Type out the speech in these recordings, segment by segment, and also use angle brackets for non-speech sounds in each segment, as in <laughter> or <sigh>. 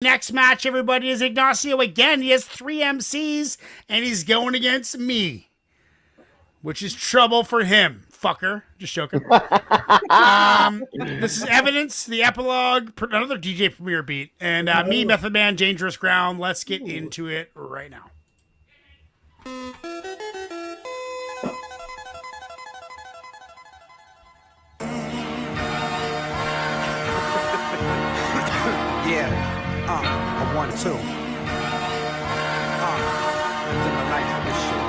Next match, everybody, is Ignacio again. He has three MCs, and he's going against me, which is trouble for him. Fucker. Just joking. <laughs> um, this is evidence, the epilogue, another DJ Premier beat, and uh, me, Method Man, Dangerous Ground. Let's get into it right now. Uh, a one two. Uh, life this shit.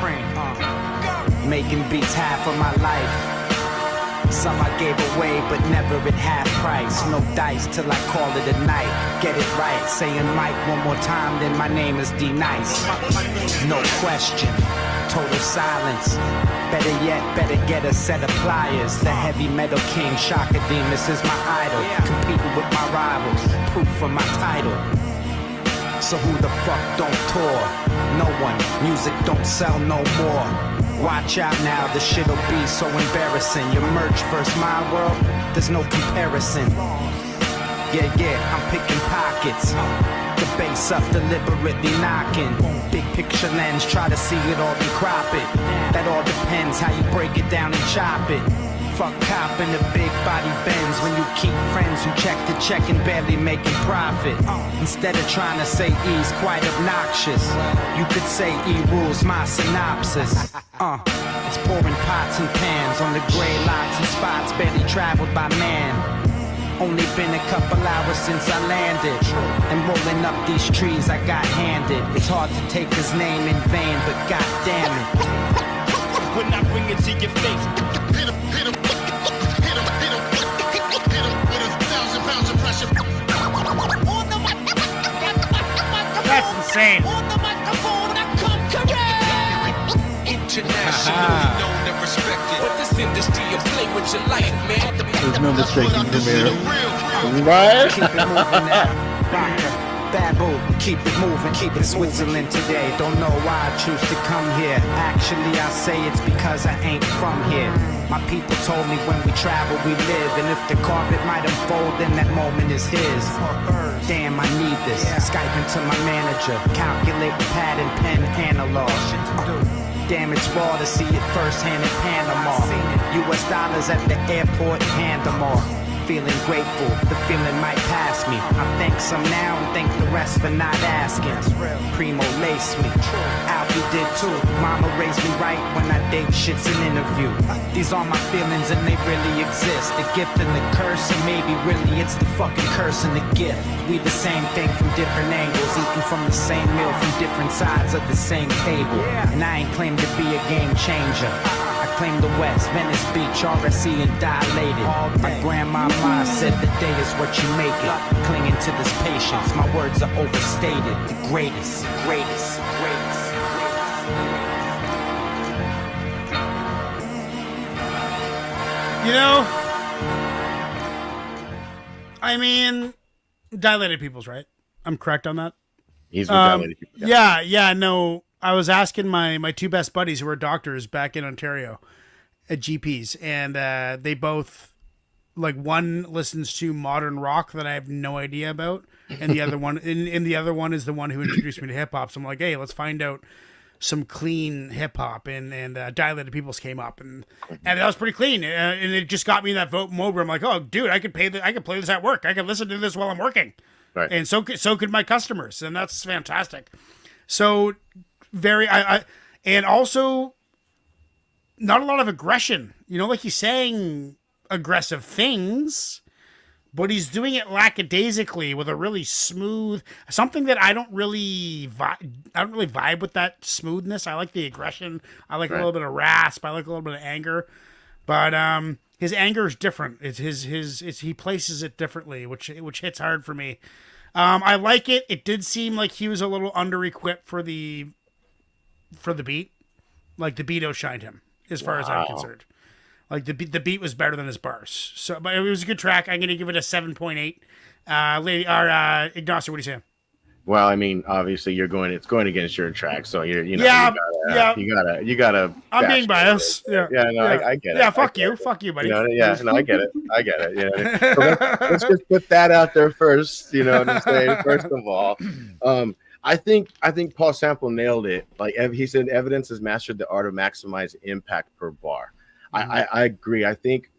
Praying, uh, making beats half of my life. Some I gave away, but never at half price. No dice till I call it a night. Get it right, saying Mike one more time, then my name is D Nice. No question, total silence. Better yet, better get a set of pliers. The heavy metal king, Shakademus is my idol. Competing with my rivals, proof for my title. So who the fuck don't tour? No one. Music don't sell no more. Watch out now, the shit'll be so embarrassing. Your merch versus my world, there's no comparison. Yeah, yeah, I'm picking pockets. The bass up, deliberately knocking. Big picture lens, try to see it all and crop it. That all depends how you break it down and chop it. Fuck copping the big body bends when you keep friends who check to check and barely making profit. Instead of trying to say E's quite obnoxious, you could say E rules my synopsis. Uh, it's pouring pots and pans on the gray lots and spots barely traveled by man. Only been a couple hours since I landed. And rolling up these trees I got handed. It's hard to take his name in vain, but god damn it. <laughs> when I bring it to your face. Hit him, hit him, hit him, hit him, hit him with a thousand pounds of pressure. On the mic- That's insane. On the microphone, I come correct. Internationally known and respected. But this industry will play with your life, man. There's no mistaking the mirror. Right? <laughs> Babu, keep it moving, keep it Switzerland today. Don't know why I choose to come here. Actually, I say it's because I ain't from here. My people told me when we travel, we live. And if the carpet might unfold, then that moment is his. Damn, I need this. Skyping to my manager. Calculate pad and pen analog. Damn, it's raw to see it firsthand in Panama. US dollars at the airport, hand them off. Feeling grateful, the feeling might pass me. I thank some now and thank the rest for not asking. Primo laced me, Alc did too. Mama raised me right when I date shit's an interview. These are my feelings and they really exist. The gift and the curse, and maybe really it's the fucking curse and the gift. We the same thing from different angles, eating from the same meal from different sides of the same table. And I ain't claimed to be a game changer. I claim the West, Venice Beach, RSC and dilated. My grandmama said the day is what you make it. Clinging to this patience, my words are overstated. The greatest, greatest, greatest. You know, I mean, dilated people's right. I'm correct on that. He's Um, retaliated. yeah, yeah, no. I was asking my my two best buddies who are doctors back in Ontario at GPs, and uh, they both like one listens to modern rock that I have no idea about, and the other one, and, and the other one is the one who introduced me to hip hop. So I'm like, hey, let's find out some clean hip hop, and and uh, dilated peoples came up, and and that was pretty clean, uh, and it just got me that vote mode where I'm like, oh, dude, I could pay the, I could play this at work, I could listen to this while I'm working Right. and so so could my customers, and that's fantastic. So very, I, I and also not a lot of aggression. You know, like he's saying aggressive things, but he's doing it lackadaisically with a really smooth something that I don't really vi- I don't really vibe with that smoothness. I like the aggression. I like a little bit of rasp. I like a little bit of anger, but um. His anger is different. It's his his it's, he places it differently, which which hits hard for me. Um, I like it. It did seem like he was a little under equipped for the for the beat. Like the beat outshined him, as far as I'm concerned. Like the beat, the beat was better than his bars. So, but it was a good track. I'm gonna give it a seven point eight. Uh, lady or uh, Ignacio, what do you say? Well, I mean, obviously you're going. It's going against your track, so you're. You know, Yeah, you gotta, yeah. You gotta. You gotta. I'm being biased. Yeah. Yeah, no, I, I get it. Yeah, fuck you. it. Fuck you, buddy. You know, yeah, no, I get it. I get it. Yeah. <laughs> So let's, let's just put that out there first. You know what I'm saying? First of all, um, I think I think Paul Sample nailed it. Like ev- he said, evidence has mastered the art of maximize impact per bar. I, mm-hmm. I, I agree. I think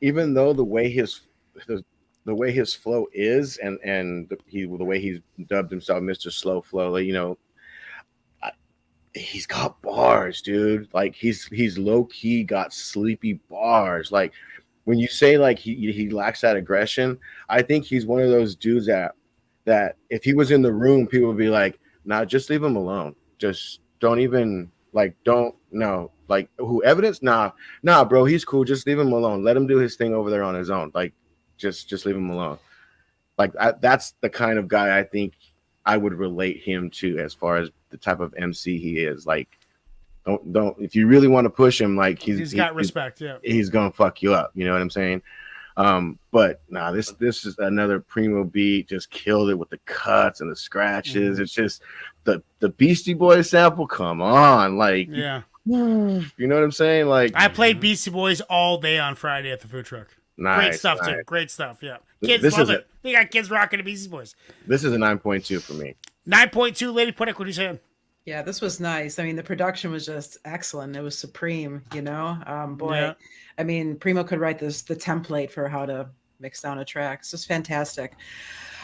even though the way his the, the way his flow is, and and the, he the way he's dubbed himself Mr. Slow Flow, like, you know, I, he's got bars, dude. Like he's he's low key got sleepy bars. Like when you say like he he lacks that aggression, I think he's one of those dudes that that if he was in the room, people would be like, "Nah, just leave him alone. Just don't even like don't no like who evidence? Nah, nah, bro, he's cool. Just leave him alone. Let him do his thing over there on his own. Like just just leave him alone. Like I, that's the kind of guy I think I would relate him to as far as the type of MC he is. Like don't don't if you really want to push him, like he's He's got he- respect. Yeah. he's gonna fuck you up. You know what I'm saying? Um, but nah, this this is another primo beat. Just killed it with the cuts and the scratches. Mhm. It's just the the Beastie Boys sample. Come on, like Yeah. you know what I'm saying? Like I played Beastie Boys all day on Friday at the food truck. nice, Great stuff nice. too. Great stuff. Yeah. Kids this love it. it. They got kids rocking the Beastie Boys. This is a nine point two for me. Nine point two, Lady Pudick. What are you saying? Yeah, this was nice. I mean, the production was just excellent. It was supreme, you know. Um, boy, Yeah. I mean, Primo could write this the template for how to mix down a track. It's just fantastic.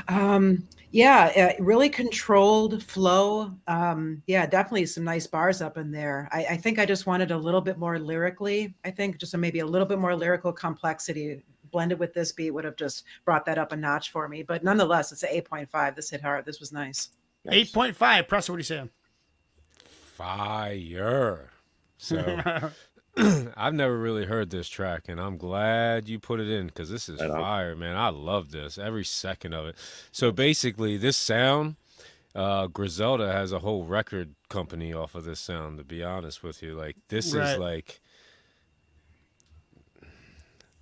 Um, yeah, uh, really controlled flow. Um, yeah, definitely some nice bars up in there. I, I think I just wanted a little bit more lyrically. I think just a, maybe a little bit more lyrical complexity blended with this beat would have just brought that up a notch for me. But nonetheless, it's an 8.5. This hit hard. This was nice. Eight point five. Press. What are you saying? Fire. So <laughs> <clears throat> I've never really heard this track, and I'm glad you put it in because this is Right fire, man. I love this every second of it. So basically, this sound, uh, Griselda has a whole record company off of this sound. To be honest with you, like this Right. is like.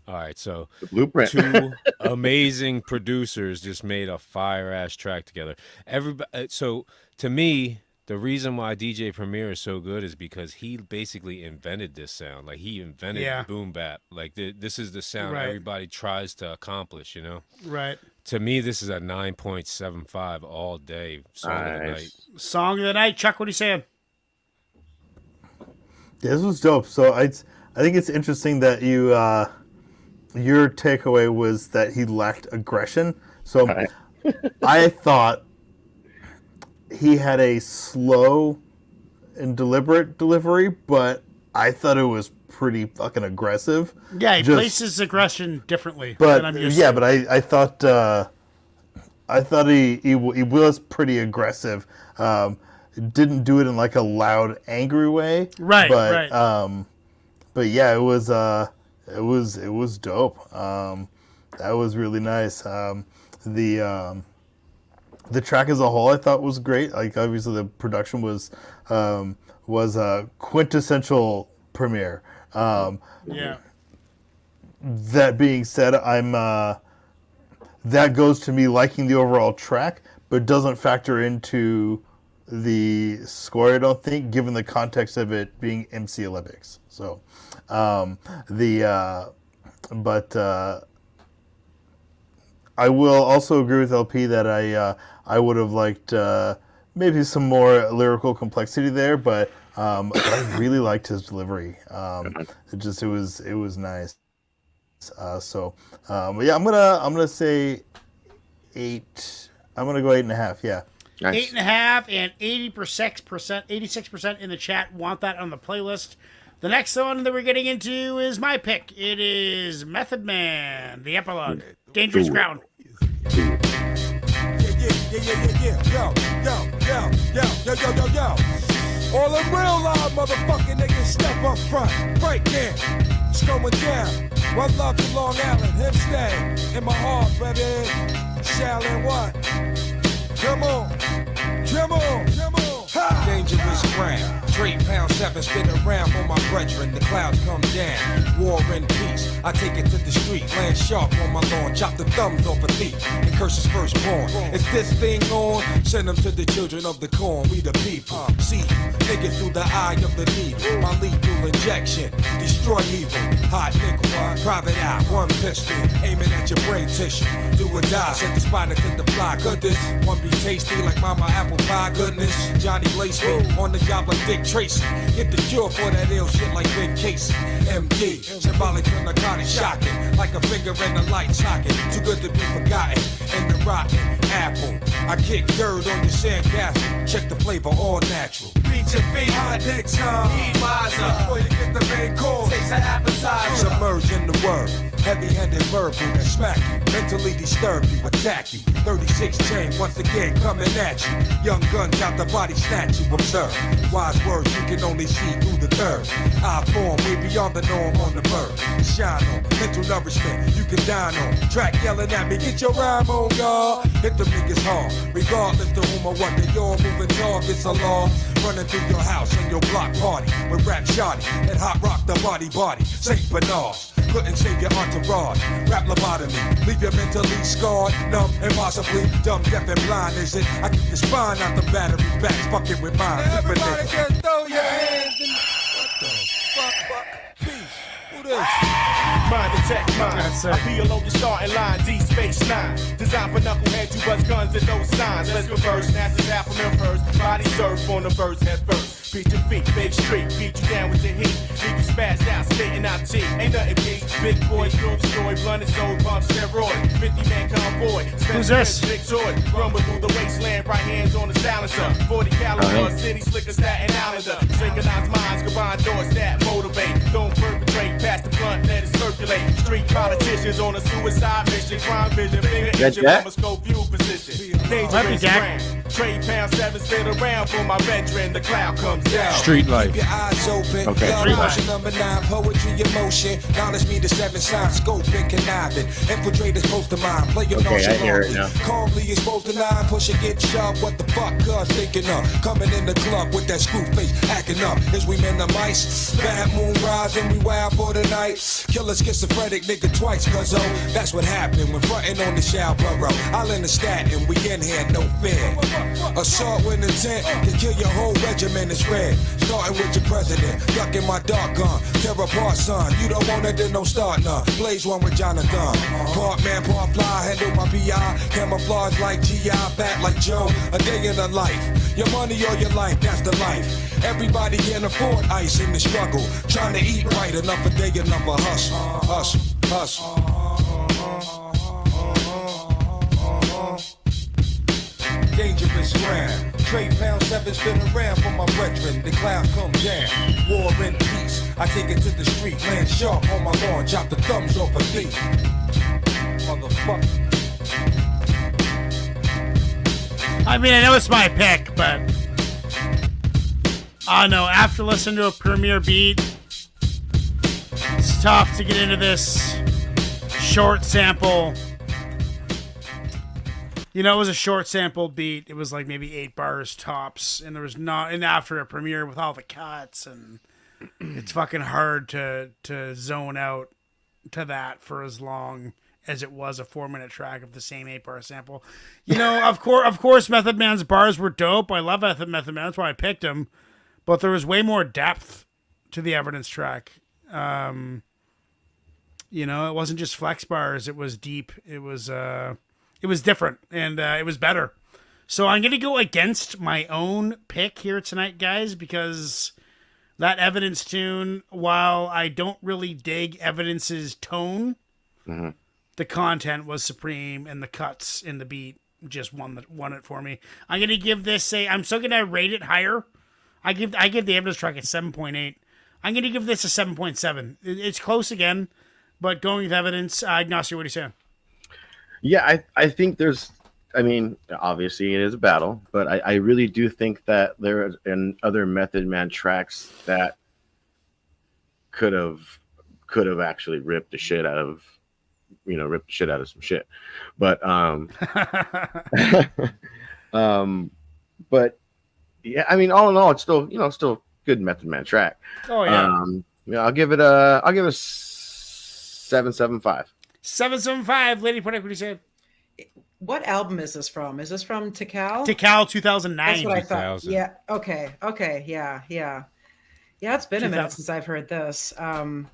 All right, so The blueprint. two <laughs> amazing producers just made a fire ass track together. Everybody, so to me, the reason why DJ Premier is so good is because he basically invented this sound. Like he invented Yeah. boom bap. Like th- this is the sound Right. everybody tries to accomplish. You know, right. to me, this is a nine point seven five all day song of the night. Song of the night. Chuck. What are you saying? This was dope. So I, I think it's interesting that you, uh, your takeaway was that he lacked aggression. So Right. I thought he had a slow and deliberate delivery, but I thought it was pretty fucking aggressive. Yeah, he Just- places aggression differently. But than I'm used yeah, to. but I, I thought uh, I thought he, he he was pretty aggressive. Um, didn't do it in like a loud, angry way. Right, But right. um, but yeah, it was uh, it was it was dope. Um, that was really nice. Um, the um, the track as a whole, I thought was great. Like obviously the production was um, was a quintessential Premier. Um, yeah. that being said, I'm uh, that goes to me liking the overall track, but doesn't factor into the score. I don't think, given the context of it being MC Olympics. So, um, the uh, but uh, I will also agree with LP that I uh, I would have liked uh, maybe some more lyrical complexity there, but um, I really liked his delivery. Um, it just it was it was nice. Uh, so um, yeah, I'm gonna I'm gonna say eight. I'm gonna go eight and a half. Yeah. Nice. Eight and a half and eighty percent percent, eighty six percent in the chat want that on the playlist. The next one that we're getting into is my pick. It is Method Man, the epilogue, Dangerous Ground. All them real loud motherfucking niggas step up front. Break in. It's going down. One love to Long Island. Him stay in my heart, baby. Shaolin what? Come on. Come on. Come on. Ha! Dangerous ground. Trade pound seven, spin around for my brethren. The clouds come down. War and peace. I take it to the street, land sharp on my lawn. Chop the thumbs off a meat and curses firstborn. Is this thing on? Send them to the children of the corn. We the people. See, niggas through the eye of the needle. My lethal injection. Destroy evil. Hot nickel. Private eye. One pistol. Aiming at your brain tissue. Do or die. Set the spider to the fly. Goodness. One be tasty like mama apple pie. Goodness. Johnny lace on the job like Dick Tracy. Get the cure for that ill shit like Ben Casey. MD. Symbolic for narcotic shocking. Like a finger in a light socket. Too good to be forgotten. In the rotten apple. I kick dirt on your sandcastle. Check the flavor, all natural. Beat your feet, dicks, huh? Eat miser. Before you get the main course, taste an appetizer. Submerge in the word. Heavy-handed verbal that smack you. Mentally disturb you, attack you. 36 chain once again coming at you. Young guns out the body snatch you. Observe. Wise words you can only see through the third. I form way beyond the norm on the bird. Shine on. Mental nourishment you can dine on. Track yelling at me, get your rhyme on, y'all. Hit the niggas hard. Regardless to whom or what they all moving targets are law. Running through your house and your block party with rap shoddy and hot rock the body body. Saint Bernard. Couldn't save your entourage. Rap lobotomy. Leave you mentally scarred, numb, and possibly dumb, deaf, and blind. Is it? I keep the spine out the battery backs, fucking with mine. A Everybody just throw your hands in What the fuck, fuck? Peace. Who this? Mind attack mine. That's it. I be alone the starting line, Deep Space Nine. Designed for knuckleheads who bust guns and no signs. Let's reverse, NASA's apple and first. Body surf on the verse head first. Beat your feet, big street, beat you down with the heat. Leave you spazzed out, spitting out teeth. Ain't nothing peace. Big boys, room story, blunt and soul pump, steroid. 50 man convoy. Who's this? Big toy, rumble through the wasteland, right hands on the silencer. 40 caliber, city slicker, Staten Islander. Synchronized minds, combine doors that motivate. Don't perpetrate, pass the blunt, let it circulate. Street politicians on a suicide mission, crime vision, finger That's itching, that? from a scope view position. Happy Dangerous Jack. Trade pound seven, spin around for my veteran. The cloud comes down. Street life. Keep your eyes open. Okay. Street motion number nine, poetry, emotion. Knowledge me the seven signs, scope and conniving. Infiltrators close to mine, play your Okay, I hear it now. Calmly exposed to nine, push and get sharp. What the fuck, cuz thinking of? Coming in the club with that screw face, acting up. Is we men the mice? Bad moon rising, we wild for the night. Killer schizophrenic nigga twice, cuz oh, that's what happened when frontin' on the Showboro. I'll in the stat and we in here, no fear. Assault with intent to kill your whole regiment is red. Starting with your president, ducking my dark gun. Tear apart, son. You don't want it, then don't start none. Blaze one with Jonathan. Part man, part fly, handle my PI. Camouflage like GI, fat like Joe. A day in the life. Your money or your life, that's the life. Everybody can afford ice in the struggle. Trying to eat right, day, hustle. Hustle, hustle. dangerous ground. Trade pound seven spin around for my brethren. The cloud come down. War and peace. I take it to the street, land sharp on my lawn, chop the thumbs off a thief. I mean, I know it's my pick, but I don't know. After listening to a Premier beat, tough to get into this short sample. You know, it was a short sample beat. It was like maybe eight bars tops, and there was not. And after a Premier with all the cuts, and it's fucking hard to to zone out to that for as long as it was a four minute track of the same eight bar sample. You know, of course, of course, Method Man's bars were dope. I love Method Man. That's why I picked him. But there was way more depth to the evidence track. Um, you know, it wasn't just flex bars. It was deep. It was uh, it was different, and uh, it was better. So I'm gonna go against my own pick here tonight, guys, because that evidence tune, while I don't really dig evidence's tone, the content was supreme, and the cuts in the beat just won the won it for me. I'm gonna give this a. I'm still gonna rate it higher. I give I give the evidence track a seven point eight. I'm gonna give this a seven point seven. It's close again, but going with evidence, uh, Ignacio, what do you say? Yeah, I, I think there's, I mean, obviously it is a battle, but I, I really do think that there are and other Method Man tracks that could have could have actually ripped the shit out of, you know, ripped the shit out of some shit. But um, <laughs> <laughs> um, but yeah, I mean, all in all, it's still you know still good Method Man track. Oh yeah, Um, yeah, I'll give it a I'll give it a seven seven five. seven seven five. Lady Pudick, what do you say? what album is this from? Is this from Tical? Tical 2009. That's what I thought. Yeah. Okay. Okay. Yeah. Yeah. Yeah. It's been a minute since I've heard this. Um,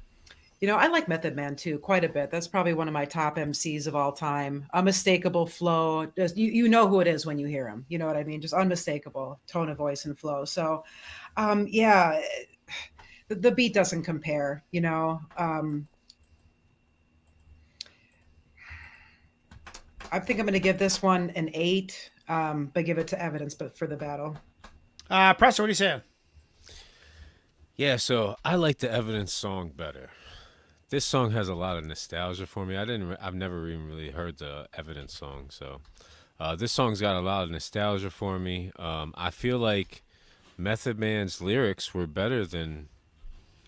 you know, I like Method Man too quite a bit. That's probably one of my top MCs of all time. Unmistakable flow. Just you, you know who it is when you hear him. You know what I mean? Just unmistakable tone of voice and flow. So, um, yeah, the, the beat doesn't compare. You know, um, I think I'm going to give this one an eight, um, but give it to Evidence, but for the battle. Uh, Preston, what are you saying? Yeah, so I like the Evidence song better. This song has a lot of nostalgia for me. I didn't. I've never even really heard the Evidence song, so uh, this song's got a lot of nostalgia for me. Um, I feel like Method Man's lyrics were better than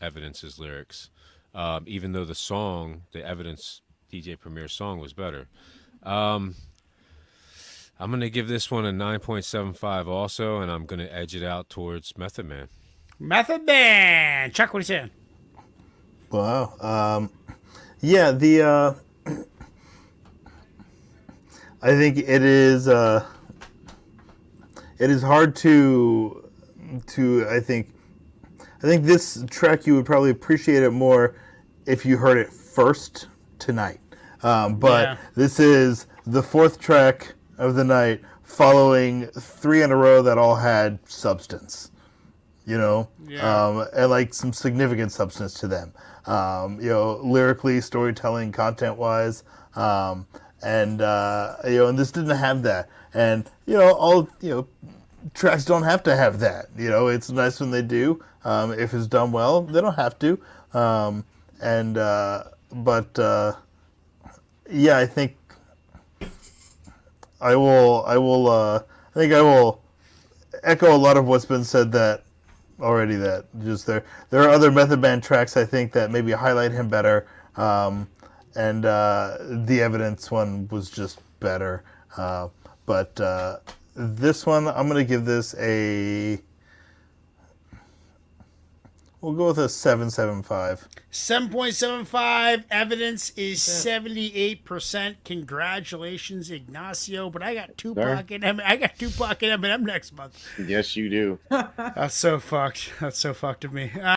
Evidence's lyrics, um, even though the song, the Evidence DJ Premier song, was better. Um, I'm gonna give this one a 9.75 also, and I'm gonna edge it out towards Method Man. Method Man. Chuck, what are you saying? Wow. Um, yeah, the uh, <clears throat> I think it is uh, it is hard to to I think I think this track you would probably appreciate it more if you heard it first tonight. Um, but Yeah. this is the fourth track of the night, following three in a row that all had substance you know, Yeah. um, and like some significant substance to them, um, you know, lyrically, storytelling, content wise, um, and uh, you know, and this didn't have that, and you know, all you know, tracks don't have to have that, you know, it's nice when they do, um, if it's done well, they don't have to, um, and uh, but uh, yeah, I think I will, I will, uh, I think I will echo a lot of what's been said that already that just there there are other method man tracks i think that maybe highlight him better um, and uh, the evidence one was just better uh, but uh, this one i'm going to give this a we'll go with a 775 7.75 evidence is 78%. Congratulations, Ignacio. But I got Tupac and I got Tupac and Eminem next month. Yes, you do. <laughs> That's so fucked. That's so fucked of me. Uh,